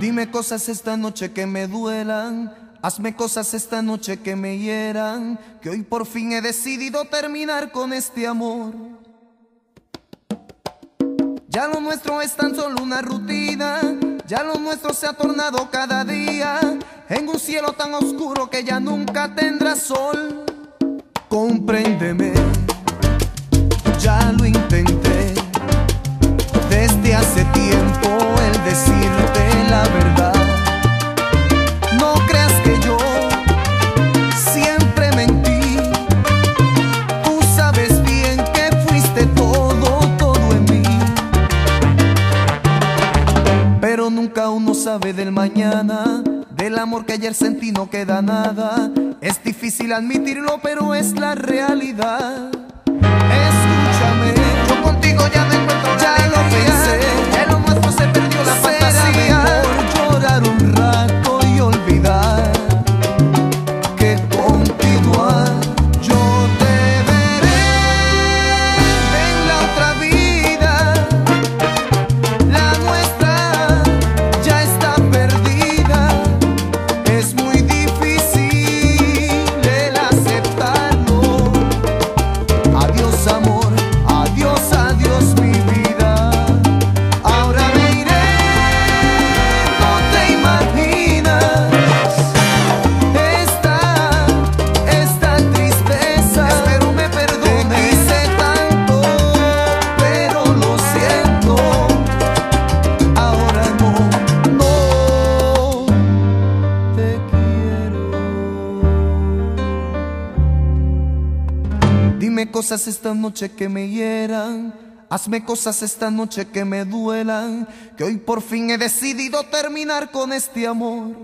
Dime cosas esta noche que me duelan. Hazme cosas esta noche que me hieran. Que hoy por fin he decidido terminar con este amor. Ya lo nuestro es tan solo una rutina. Ya lo nuestro se ha tornado cada día en un cielo tan oscuro que ya nunca tendrá sol. Compréndeme, sabe del mañana. Del amor que ayer sentí no queda nada. Es difícil admitirlo, pero es la realidad. Escúchame, yo contigo ya no cosas esta noche que me hieran. Hazme cosas esta noche que me duelan. Que hoy por fin he decidido terminar con este amor.